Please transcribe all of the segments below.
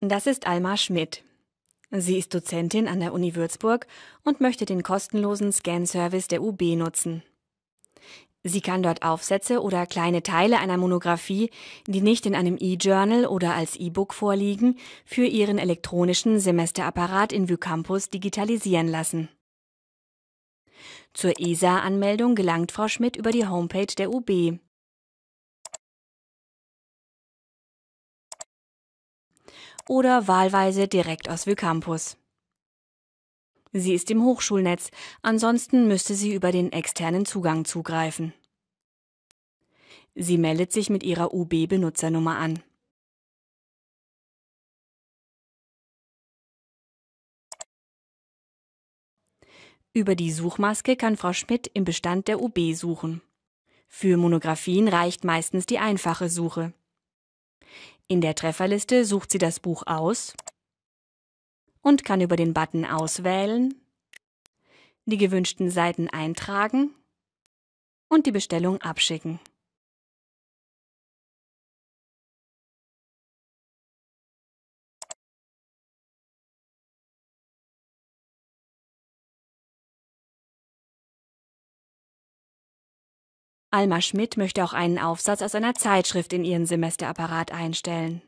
Das ist Alma Schmidt. Sie ist Dozentin an der Uni Würzburg und möchte den kostenlosen Scan-Service der UB nutzen. Sie kann dort Aufsätze oder kleine Teile einer Monographie, die nicht in einem E-Journal oder als E-Book vorliegen, für ihren elektronischen Semesterapparat in Vucampus digitalisieren lassen. Zur ESA-Anmeldung gelangt Frau Schmidt über die Homepage der UB. Oder wahlweise direkt aus Vucampus. Sie ist im Hochschulnetz, ansonsten müsste sie über den externen Zugang zugreifen. Sie meldet sich mit ihrer UB-Benutzernummer an. Über die Suchmaske kann Frau Schmidt im Bestand der UB suchen. Für Monographien reicht meistens die einfache Suche. In der Trefferliste sucht sie das Buch aus und kann über den Button Auswählen, die gewünschten Seiten eintragen und die Bestellung abschicken. Alma Schmidt möchte auch einen Aufsatz aus einer Zeitschrift in ihren Semesterapparat einstellen.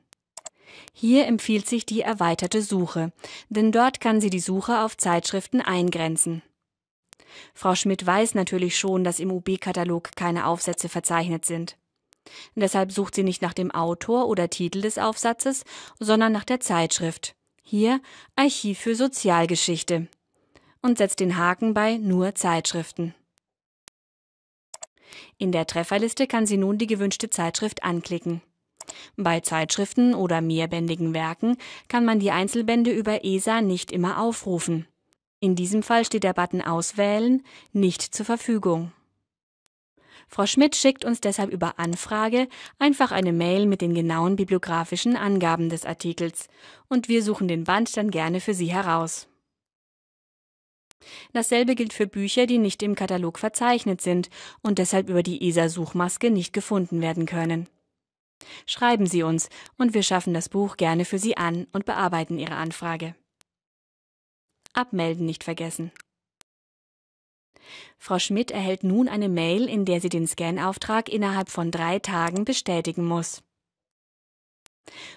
Hier empfiehlt sich die erweiterte Suche, denn dort kann sie die Suche auf Zeitschriften eingrenzen. Frau Schmidt weiß natürlich schon, dass im UB-Katalog keine Aufsätze verzeichnet sind. Deshalb sucht sie nicht nach dem Autor oder Titel des Aufsatzes, sondern nach der Zeitschrift. Hier Archiv für Sozialgeschichte. Und setzt den Haken bei nur Zeitschriften. In der Trefferliste kann sie nun die gewünschte Zeitschrift anklicken. Bei Zeitschriften oder mehrbändigen Werken kann man die Einzelbände über ESA nicht immer aufrufen. In diesem Fall steht der Button Auswählen nicht zur Verfügung. Frau Schmidt schickt uns deshalb über Anfrage einfach eine Mail mit den genauen bibliografischen Angaben des Artikels und wir suchen den Band dann gerne für Sie heraus. Dasselbe gilt für Bücher, die nicht im Katalog verzeichnet sind und deshalb über die ESA-Suchmaske nicht gefunden werden können. Schreiben Sie uns und wir schaffen das Buch gerne für Sie an und bearbeiten Ihre Anfrage. Abmelden nicht vergessen. Frau Schmidt erhält nun eine Mail, in der sie den Scanauftrag innerhalb von drei Tagen bestätigen muss.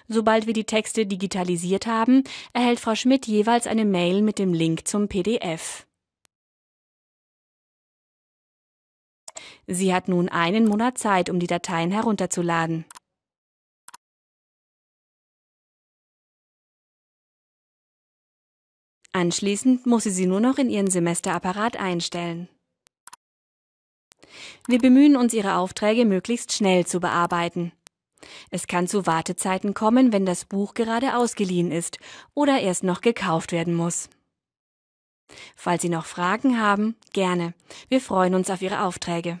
Sobald wir die Texte digitalisiert haben, erhält Frau Schmidt jeweils eine Mail mit dem Link zum PDF. Sie hat nun einen Monat Zeit, um die Dateien herunterzuladen. Anschließend muss sie sie nur noch in ihren Semesterapparat einstellen. Wir bemühen uns, ihre Aufträge möglichst schnell zu bearbeiten. Es kann zu Wartezeiten kommen, wenn das Buch gerade ausgeliehen ist oder erst noch gekauft werden muss. Falls Sie noch Fragen haben, gerne. Wir freuen uns auf Ihre Aufträge.